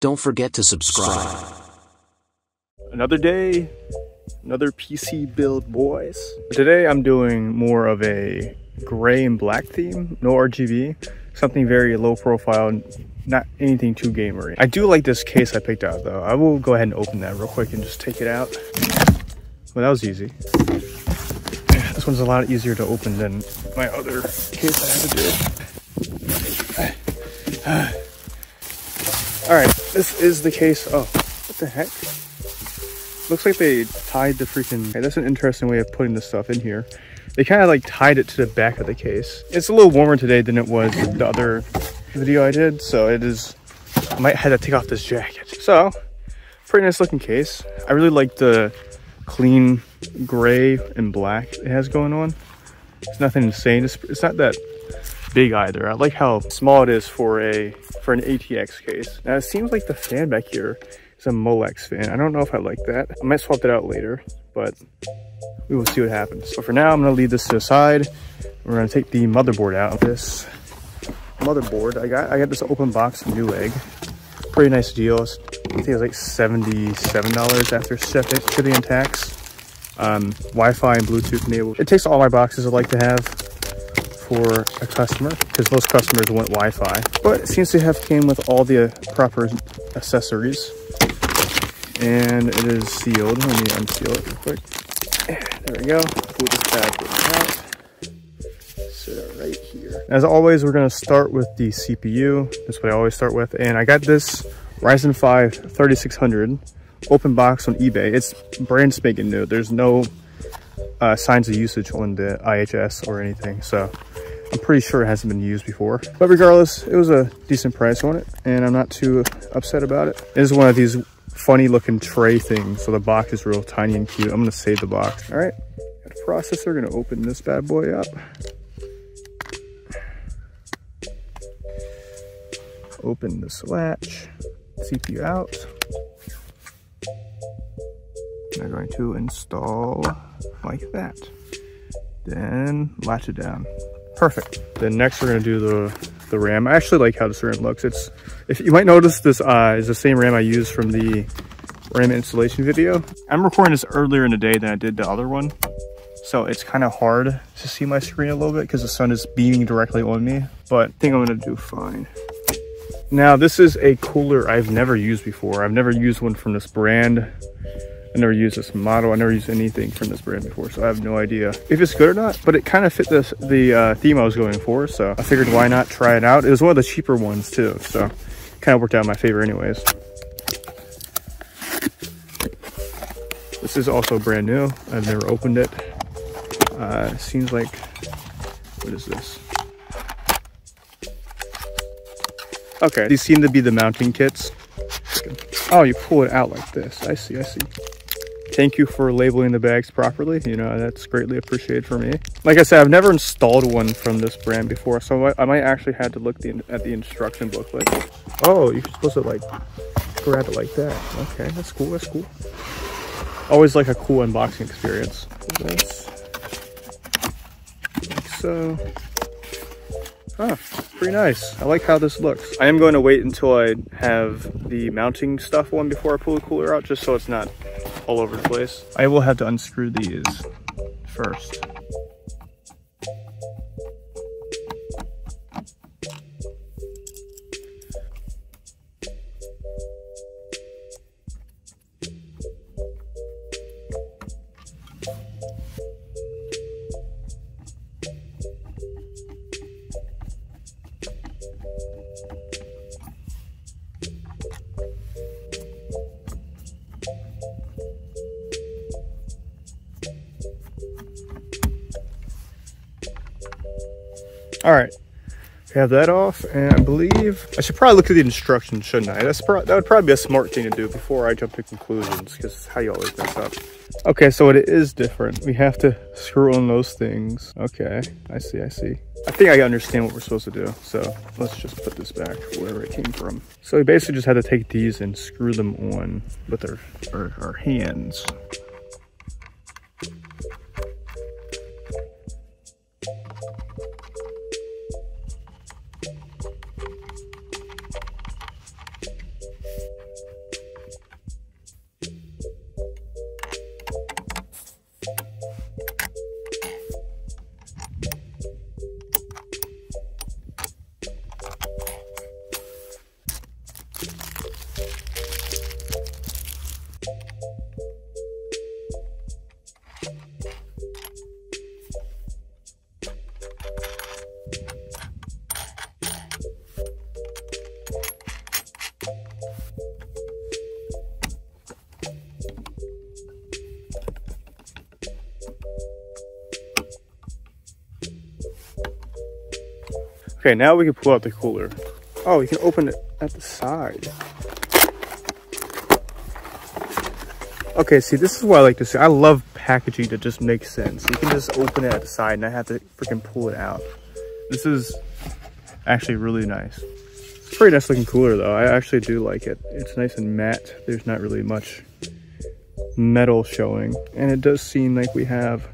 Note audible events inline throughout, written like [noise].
Don't forget to subscribe. Another day, another PC build, boys. Today I'm doing more of a gray and black theme, no RGB, something very low profile, not anything too gamery. I do like this case I picked out though. I will go ahead and open that real quick and just take it out. Well, that was easy. This one's a lot easier to open than my other case I had to do. All right, this is the case. Oh, what the heck? Looks like they tied the freaking, that's an interesting way of putting this stuff in here. They kind of like tied it to the back of the case. It's a little warmer today than it was the other video I did. So it is, I might have to take off this jacket. So pretty nice looking case. I really like the clean gray and black it has going on. It's nothing insane. It's, it's not that big either. I like how small it is for a for an ATX case. Now it seems like the fan back here is a Molex fan. I don't know if I like that. I might swap that out later, but we will see what happens. So for now, I'm gonna leave this to the side. We're gonna take the motherboard out of this motherboard. I got I got this open box Newegg. Pretty nice deal. I think it was like $77 after shipping and tax. Um, Wi-Fi and Bluetooth enabled. It takes all my boxes I like to have for a customer because most customers want Wi-Fi. But it seems to have came with all the proper accessories. And it is sealed. Let me unseal it real quick. There we go. Pull this bad out. Right here. As always, we're going to start with the CPU. That's what I always start with. And I got this Ryzen 5 3600 open box on eBay. It's brand spanking new. There's no uh, signs of usage on the IHS or anything. So I'm pretty sure it hasn't been used before. But regardless, it was a decent price on it and I'm not too upset about it. It is one of these funny looking tray things. So the box is real tiny and cute. I'm gonna save the box. All right, got a processor, gonna open this bad boy up. Open this latch, CPU out. I'm going to install like that. Then latch it down. Perfect. Then next we're gonna do the, the RAM. I actually like how this RAM looks. It's, if you might notice this uh, is the same RAM I used from the RAM installation video. I'm recording this earlier in the day than I did the other one. So it's kind of hard to see my screen a little bit because the sun is beaming directly on me, but I think I'm gonna do fine. Now this is a cooler I've never used before. I've never used one from this brand. I never used this model. I never used anything from this brand before, so I have no idea if it's good or not. But it kind of fit this the uh, theme I was going for, so I figured why not try it out. It was one of the cheaper ones too, so kind of worked out in my favor anyways. This is also brand new. I've never opened it. Uh, seems like, what is this? Okay, these seem to be the mounting kits. Oh, you pull it out like this. I see, I see thank you for labeling the bags properly. You know, that's greatly appreciated for me. Like I said, I've never installed one from this brand before, so I, might actually have to look the, at the instruction booklet. Oh, you're supposed to like grab it like that. Okay, that's cool, that's cool. Always like a cool unboxing experience. This, like so. Huh, pretty nice. I like how this looks. I am going to wait until I have the mounting stuff on before I pull the cooler out, just so it's not all over the place. I will have to unscrew these first. All right, have that off, and I believe I should probably look at the instructions, shouldn't I? That's that would probably be a smart thing to do before I jump to conclusions, because how you always mess up. Okay, so it is different. We have to screw on those things. Okay, I see, I see. I think I understand what we're supposed to do. So let's just put this back wherever it came from. So we basically just had to take these and screw them on with our, our, our hands. Okay, now we can pull out the cooler. Oh, you can open it at the side. Okay, see, this is what I like to see. I love packaging that just makes sense. You can just open it at the side and I have to freaking pull it out. This is actually really nice. It's pretty nice looking cooler though. I actually do like it. It's nice and matte. There's not really much metal showing. And it does seem like we have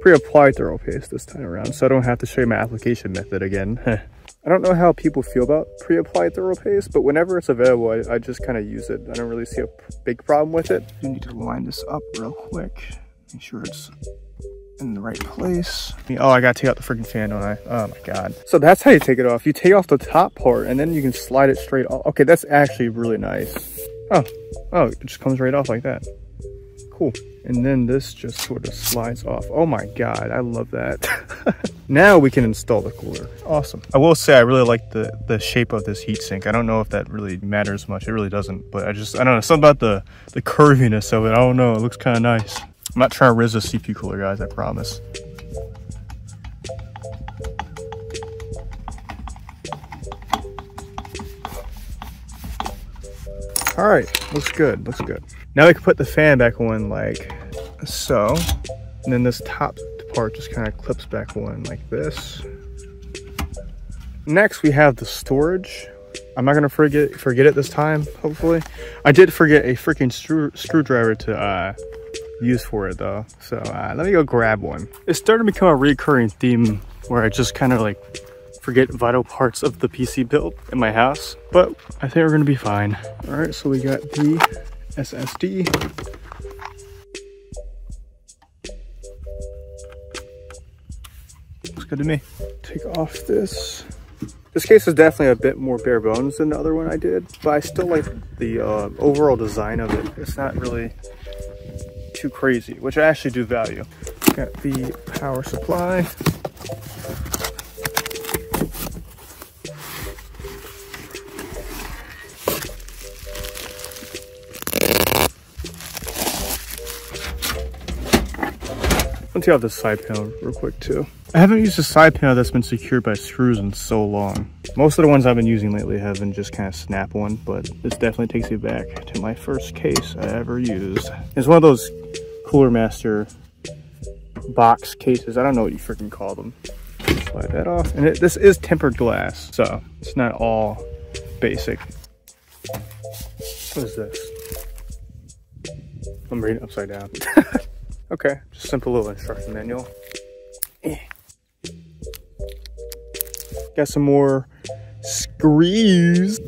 pre-applied thermal paste this time around, so I don't have to show you my application method again. [laughs] I don't know how people feel about pre-applied thermal paste, but whenever it's available, I, I just kind of use it. I don't really see a big problem with it. You need to line this up real quick. Make sure it's in the right place. Oh, I gotta take out the freaking fan, don't I? Oh my God. So that's how you take it off. You take off the top part and then you can slide it straight off. Okay, that's actually really nice. Oh, oh, it just comes right off like that. Cool. And then this just sort of slides off. Oh my God, I love that. [laughs] now we can install the cooler. Awesome. I will say I really like the, the shape of this heatsink. I don't know if that really matters much. It really doesn't, but I just, I don't know, something about the, the curviness of it. I don't know, it looks kind of nice. I'm not trying to riz a CPU cooler, guys, I promise. All right, looks good, looks good. Now we can put the fan back on like so. And then this top part just kind of clips back on like this. Next, we have the storage. I'm not gonna forget forget it this time, hopefully. I did forget a freaking screw, screwdriver to uh, use for it though. So uh, let me go grab one. It's starting to become a recurring theme where I just kind of like forget vital parts of the PC build in my house, but I think we're gonna be fine. All right, so we got the SSD. Looks good to me. Take off this. This case is definitely a bit more bare bones than the other one I did, but I still like the uh, overall design of it. It's not really too crazy, which I actually do value. Got the power supply. Let's take out this side panel real quick too. I haven't used a side panel that's been secured by screws in so long. Most of the ones I've been using lately have been just kind of snap on, but this definitely takes me back to my first case I ever used. It's one of those Cooler Master box cases. I don't know what you freaking call them. Slide that off. And it, this is tempered glass, so it's not all basic. What is this? I'm reading upside down. [laughs] Okay, just simple little instruction manual. Got some more screws.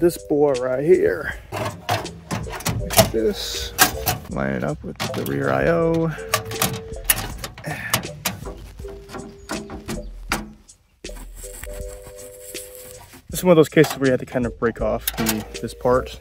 This board right here. Like this. Line it up with the rear I.O. This is one of those cases where you have to kind of break off the, this part.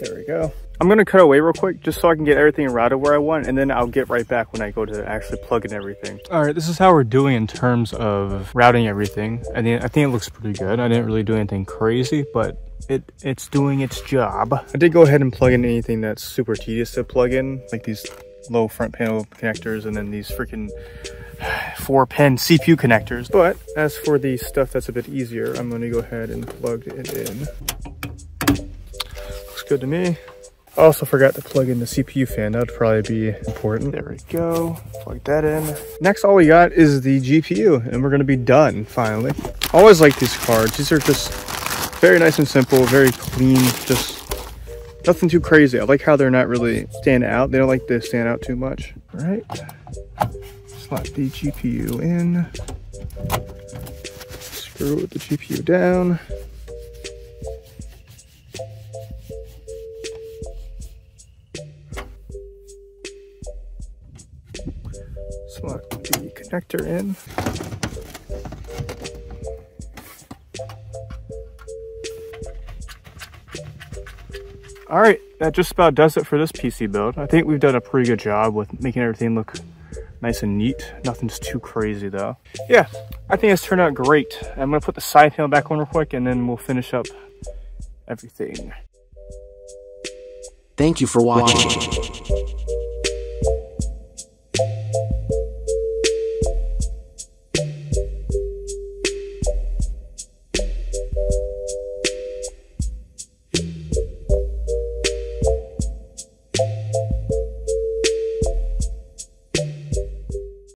There we go. I'm gonna cut away real quick just so I can get everything routed where I want and then I'll get right back when I go to actually plug in everything. All right, this is how we're doing in terms of routing everything. I mean, I think it looks pretty good. I didn't really do anything crazy, but it it's doing its job. I did go ahead and plug in anything that's super tedious to plug in, like these low front panel connectors and then these freaking [sighs] four pin CPU connectors. But as for the stuff that's a bit easier, I'm gonna go ahead and plug it in. Looks good to me. I also forgot to plug in the CPU fan. That would probably be important. There we go. Plug that in. Next, all we got is the GPU, and we're going to be done, finally. I always like these cards. These are just very nice and simple, very clean, just nothing too crazy. I like how they're not really stand out. They don't like to stand out too much. All right, slot the GPU in, screw the GPU down. The connector in. All right, that just about does it for this PC build. I think we've done a pretty good job with making everything look nice and neat. Nothing's too crazy though. Yeah, I think it's turned out great. I'm gonna put the side panel back on real quick and then we'll finish up everything. Thank you for watching.